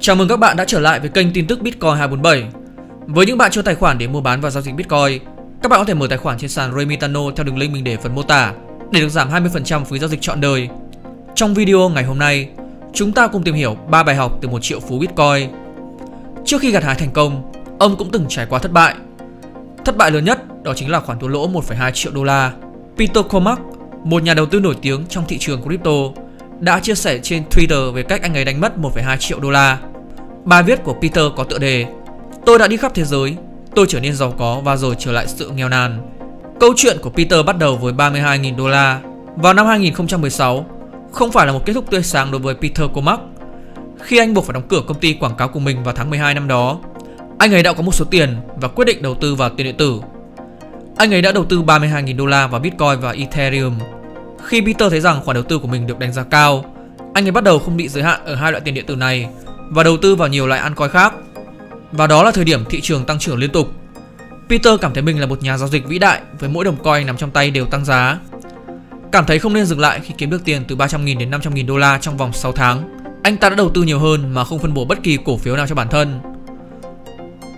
Chào mừng các bạn đã trở lại với kênh tin tức Bitcoin 247. Với những bạn chưa tài khoản để mua bán và giao dịch Bitcoin, các bạn có thể mở tài khoản trên sàn Remitano theo đường link mình để phần mô tả để được giảm 20% phí giao dịch trọn đời. Trong video ngày hôm nay, chúng ta cùng tìm hiểu 3 bài học từ một triệu phú Bitcoin. Trước khi gặt hái thành công, ông cũng từng trải qua thất bại. Thất bại lớn nhất đó chính là khoản thua lỗ 1,2 triệu đô la. Peter Komak, một nhà đầu tư nổi tiếng trong thị trường crypto, đã chia sẻ trên Twitter về cách anh ấy đánh mất 1,2 triệu đô la. Bài viết của Peter có tựa đề Tôi đã đi khắp thế giới, tôi trở nên giàu có và rồi trở lại sự nghèo nàn. Câu chuyện của Peter bắt đầu với 32.000 đô la vào năm 2016, không phải là một kết thúc tươi sáng đối với Peter Comac Khi anh buộc phải đóng cửa công ty quảng cáo của mình vào tháng 12 năm đó, anh ấy đã có một số tiền và quyết định đầu tư vào tiền điện tử. Anh ấy đã đầu tư 32.000 đô la vào Bitcoin và Ethereum khi Peter thấy rằng khoản đầu tư của mình được đánh giá cao, anh ấy bắt đầu không bị giới hạn ở hai loại tiền điện tử này và đầu tư vào nhiều loại altcoin khác. Và đó là thời điểm thị trường tăng trưởng liên tục. Peter cảm thấy mình là một nhà giao dịch vĩ đại với mỗi đồng coin nằm trong tay đều tăng giá. Cảm thấy không nên dừng lại khi kiếm được tiền từ 300.000 đến 500.000 đô la trong vòng 6 tháng. Anh ta đã đầu tư nhiều hơn mà không phân bổ bất kỳ cổ phiếu nào cho bản thân.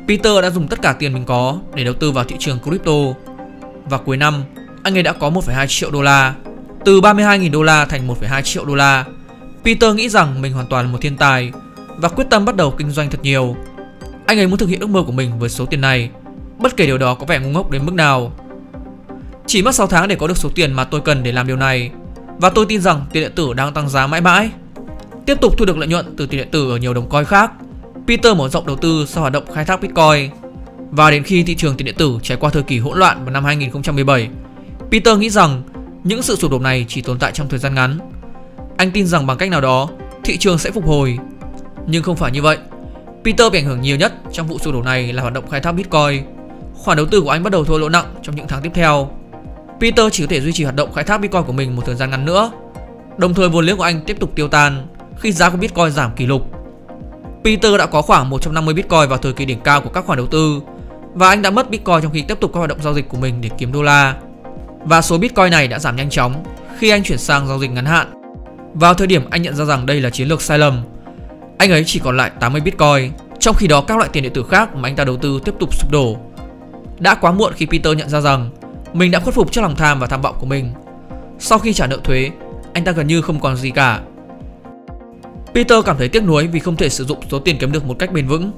Peter đã dùng tất cả tiền mình có để đầu tư vào thị trường crypto. Và cuối năm, anh ấy đã có 1,2 triệu đô la từ 32.000 đô la thành 1,2 triệu đô la, Peter nghĩ rằng mình hoàn toàn là một thiên tài và quyết tâm bắt đầu kinh doanh thật nhiều. Anh ấy muốn thực hiện ước mơ của mình với số tiền này, bất kể điều đó có vẻ ngu ngốc đến mức nào. Chỉ mất 6 tháng để có được số tiền mà tôi cần để làm điều này, và tôi tin rằng tiền điện tử đang tăng giá mãi mãi. Tiếp tục thu được lợi nhuận từ tiền điện tử ở nhiều đồng coin khác, Peter mở rộng đầu tư sau hoạt động khai thác Bitcoin. Và đến khi thị trường tiền điện tử trải qua thời kỳ hỗn loạn vào năm 2017, Peter nghĩ rằng những sự sụp đổ này chỉ tồn tại trong thời gian ngắn. Anh tin rằng bằng cách nào đó, thị trường sẽ phục hồi. Nhưng không phải như vậy. Peter bị ảnh hưởng nhiều nhất trong vụ sụp đổ này là hoạt động khai thác Bitcoin. Khoản đầu tư của anh bắt đầu thua lỗ nặng trong những tháng tiếp theo. Peter chỉ có thể duy trì hoạt động khai thác Bitcoin của mình một thời gian ngắn nữa. Đồng thời vốn liếng của anh tiếp tục tiêu tan khi giá của Bitcoin giảm kỷ lục. Peter đã có khoảng 150 Bitcoin vào thời kỳ đỉnh cao của các khoản đầu tư và anh đã mất Bitcoin trong khi tiếp tục các hoạt động giao dịch của mình để kiếm đô la. Và số Bitcoin này đã giảm nhanh chóng khi anh chuyển sang giao dịch ngắn hạn. Vào thời điểm anh nhận ra rằng đây là chiến lược sai lầm, anh ấy chỉ còn lại 80 Bitcoin, trong khi đó các loại tiền điện tử khác mà anh ta đầu tư tiếp tục sụp đổ. Đã quá muộn khi Peter nhận ra rằng mình đã khuất phục trước lòng tham và tham vọng của mình. Sau khi trả nợ thuế, anh ta gần như không còn gì cả. Peter cảm thấy tiếc nuối vì không thể sử dụng số tiền kiếm được một cách bền vững.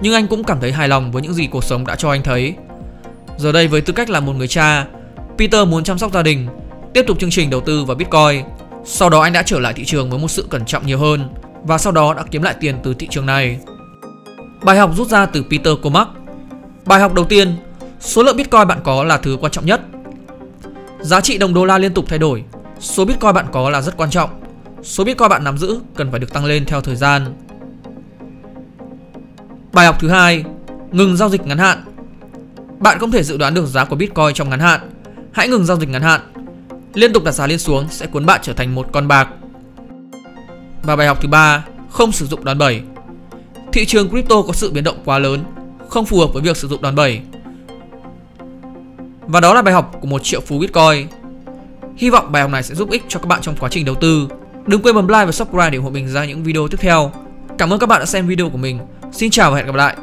Nhưng anh cũng cảm thấy hài lòng với những gì cuộc sống đã cho anh thấy. Giờ đây với tư cách là một người cha, Peter muốn chăm sóc gia đình, tiếp tục chương trình đầu tư vào Bitcoin. Sau đó anh đã trở lại thị trường với một sự cẩn trọng nhiều hơn và sau đó đã kiếm lại tiền từ thị trường này. Bài học rút ra từ Peter Comac Bài học đầu tiên, số lượng Bitcoin bạn có là thứ quan trọng nhất. Giá trị đồng đô la liên tục thay đổi, số Bitcoin bạn có là rất quan trọng. Số Bitcoin bạn nắm giữ cần phải được tăng lên theo thời gian. Bài học thứ hai, ngừng giao dịch ngắn hạn. Bạn không thể dự đoán được giá của Bitcoin trong ngắn hạn hãy ngừng giao dịch ngắn hạn. Liên tục đặt giá lên xuống sẽ cuốn bạn trở thành một con bạc. Và bài học thứ ba, không sử dụng đòn bẩy. Thị trường crypto có sự biến động quá lớn, không phù hợp với việc sử dụng đòn bẩy. Và đó là bài học của một triệu phú Bitcoin. Hy vọng bài học này sẽ giúp ích cho các bạn trong quá trình đầu tư. Đừng quên bấm like và subscribe để ủng hộ mình ra những video tiếp theo. Cảm ơn các bạn đã xem video của mình. Xin chào và hẹn gặp lại.